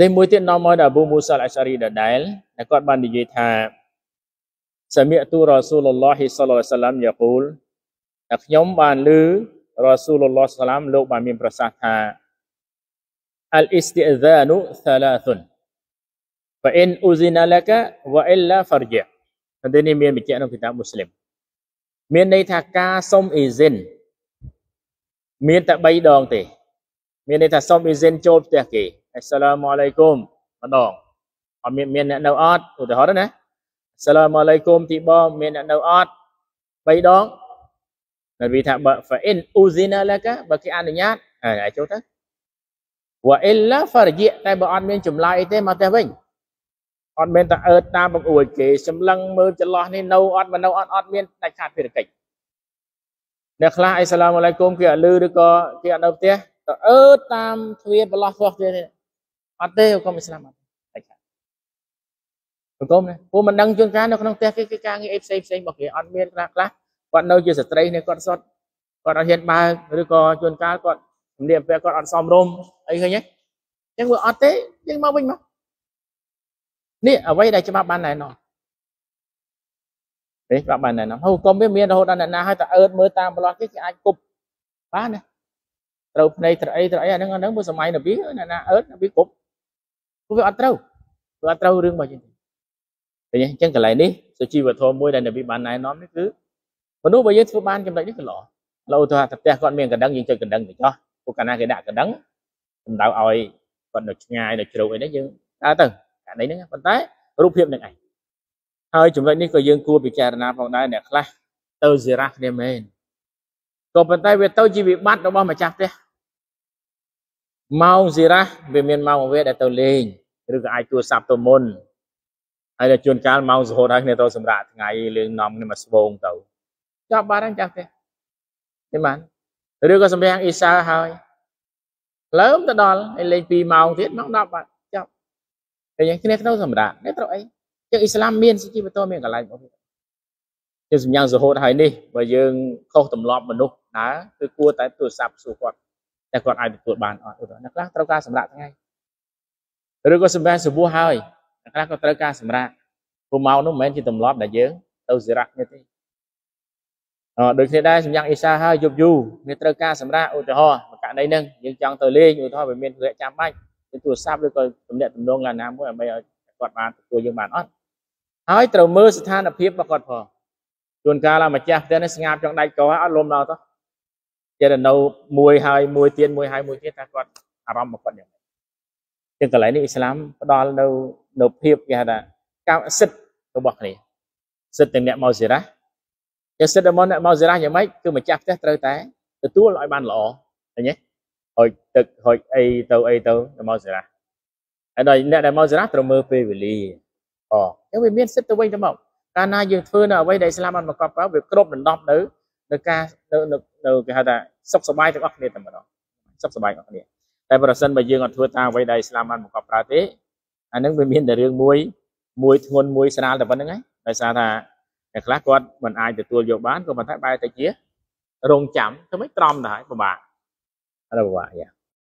តែមួយទៀតនាំមកដល់អប៊ូមូសាអល់អាសារីដដែលដែលគាត់បាននិយាយថាសាមីទូរ៉ាស៊ូលឡោះសល្លឡោះសាឡាំយ៉ាគូលតែខ្ញុំបានឮរ៉ាស៊ូលឡោះសាឡាំលោកបានមានប្រសាសន៍ថា الاستئذان ثلاث فإن أذن لك وإلا فرجع តែនេះមានបញ្ជាក់ក្នុងគីតាបមូស្លីមមានន័យថាការសុំអ៊ីសិនមានតែ3ដងទេមានន័យថាសុំអ៊ីសិនចូលផ្ទះគេ អស្សឡាមអាឡៃគុំម្ដងអត់មានមានអ្នកនៅអត់ឧទាហរណ៍ណាអស្សឡាមអាឡៃគុំទីបងមានអ្នកនៅអត់3ដងនប៊ីថាបើ fa in uzina laka បើគេអនុញ្ញាតហើយចូលទៅវ៉ាអ៊ីឡាហ្វារជីតែបើអត់មានចម្លើយអីទេមកផ្ទះវិញអត់មានតែអើតតាមបង្អួចគេសម្លឹងមើលចន្លោះនេះនៅអត់មិននៅអត់អត់មានដាច់ខាតភារកិច្ចអ្នកខ្លះអ៊ីស្លាមអាឡៃគុំគេអត់លឺឬក៏គេអត់នៅផ្ទះទៅអើតតាមទ្វារបន្លោះផ្លោះទៀត អត់ទេកុំអ៊ីស្លាមអត់ដាច់ខាតកុំណាពួកមិនដឹងជួនកាលនៅក្នុងផ្ទះគេគេការងារអីផ្សេងផ្សេងរបស់គេអត់មានខ្លះខ្លះគាត់នៅជាស្ត្រីនេះគាត់សុទ្ធគាត់អត់ហ៊ានបើកឬក៏ជួនកាលគាត់សម្លៀកបំពាក់គាត់អត់សមរម្យអីឃើញទេអញ្ចឹងវាអត់ទេយើងមកវិញមកនេះអ្វីដែលច្បាប់បានណែនាំនេះច្បាប់បានណែនាំហូកុំវាមានរហូតដល់អ្នកណាឲ្យតែអើតមើលតាមប្រឡោះគេគេអាចគប់បានណាត្រូវភ្នែកត្រូវអីត្រូវអីអាហ្នឹងអាហ្នឹងមួយសម័យនប៊ីអ្នកណាអើតនប៊ីគប់ ព្រោះវាអត់ត្រូវវាអត់ត្រូវរឿងរបស់យើងឃើញអញ្ចឹងកន្លែងនេះសុជីវធម៌មួយដែលនប៊ីបានណែនាំនេះគឺមនុស្សបើយើងធ្វើបានចំណុចនេះក៏ល្អលោទៅថាផ្ទះគាត់មានកណ្ដឹងយើងចុចកណ្ដឹងទៅចោះពួកកាលណាគេដាក់កណ្ដឹងសម្ដៅឲ្យគាត់នៅឆ្ងាយនៅជ្រៅអីនេះយើងដើរទៅករណីហ្នឹងប៉ុន្តែរូបភាពនឹងឯងហើយចំណុចនេះក៏យើងគួរពិចារណាផងដែរអ្នកខ្លះទៅសេរ៉ាគ្នាមែនក៏ប៉ុន្តែវាទៅជាវិបត្តិរបស់ម្ចាស់ផ្ទះ ម៉ោងសេរ៉ាវាមានម៉ោងវាដែលទៅលេងឬក៏អាចទូរស័ព្ទទៅមុនហើយដល់ជួនកាលម៉ោងសហូតហើយគ្នាទៅសម្រាប់ថ្ងៃលេងនាំគ្នាមកស្វងទៅចាប់បានហ្នឹងចាស់ផ្ទះទេបានឬក៏សម្រាប់អ៊ីសាហើយលើមទៅដល់ឲ្យលេង2ម៉ោងទៀតម៉ោង10បាត់តែយ៉ាងគ្នាក្នុងសម្រាប់នេះត្រូវអីចឹងអ៊ីស្លាមមានសុជីវធម៌មានកន្លែងរបស់វាជាសម្យ៉ាងរហូតហើយនេះបើយើងខុសទម្លាប់មនុស្សដើរគឺគួរតែទូរស័ព្ទសួរគាត់ តែគាត់អាចទទួលបានអត់ឧទាហរណ៍អ្នកខ្លះត្រូវការសម្រាប់ថ្ងៃឬក៏សម្រាប់សបួសហើយអ្នកខ្លះក៏ត្រូវការសម្រាប់ព្រោះមកនោះមិនមែនជាទម្លាប់ដែលយើងទៅសិរៈគ្នាទេអឺដូចគ្នាដែរសម្យ៉ាងអ៊ីសាហើយយប់យូរវាត្រូវការសម្រាប់ឧទាហរណ៍ករណីហ្នឹងយើងចង់ទៅលេងឧទាហរណ៍វាមានវគ្គចាំបាច់ទូរស័ព្ទឬក៏ទំនាក់ទំនងណាមួយដើម្បីឲ្យគាត់បានទទួលយើងបានអត់ហើយត្រូវមើលស្ថានភាពរបស់គាត់ផងជួនកាលម្ចាស់ផ្ទះនេះស្ងាត់ចង់ដាច់កោអត់លំដល់ទៅ ចេះតែនៅមួយហើយមួយទៀតមួយហើយមួយទៀតថាគាត់អារម្មណ៍របស់គាត់យ៉ាងម៉េចជាងកន្លែងនេះអ៊ីស្លាមផ្ដល់នៅនៅភាពគេហៅថាកម្មសិទ្ធិរបស់គ្នាសិទ្ធិទាំងអ្នកមកសេរ៉ាតែសិទ្ធិរបស់អ្នកមកសេរ៉ាយ៉ាងម៉េចគឺម្ចាស់ផ្ទះត្រូវតែទទួលឲ្យបានល្អឃើញទេហុចទឹកហុចអីទៅអីទៅទៅមកសេរ៉ាហើយដល់អ្នកដែលមកសេរ៉ាត្រូវមើលពេលវេលាអូអញ្ចឹងវាមានសិទ្ធិទៅវិញទៅមកកាលណាយើងធ្វើនៅអ្វីដែលស្លាមបានបង្កប់ vào វាគ្រប់ដណ្ដប់នៅ នៅការនៅនៅគេហៅថាសុខសប្បាយទាំងអស់គ្នាតែម្ដងសុខសប្បាយទាំងអស់គ្នាតែប្រសិនបើយើងអត់ធ្វើតាមអ្វីដែលឥស្លាមបានបង្កប់ប្រើទេអានឹងវាមានតែរឿងមួយមួយធ្ងន់មួយស្រាលតែប៉ុណ្្នឹងឯងដោយសារថាអ្នកខ្លះគាត់មិនអាចទទួលយកបានក៏ប៉ុន្តែបែរទៅជារងចាំធ្វើម៉េចត្រំដែរពិបាកអត់ពិបាកយ៉ា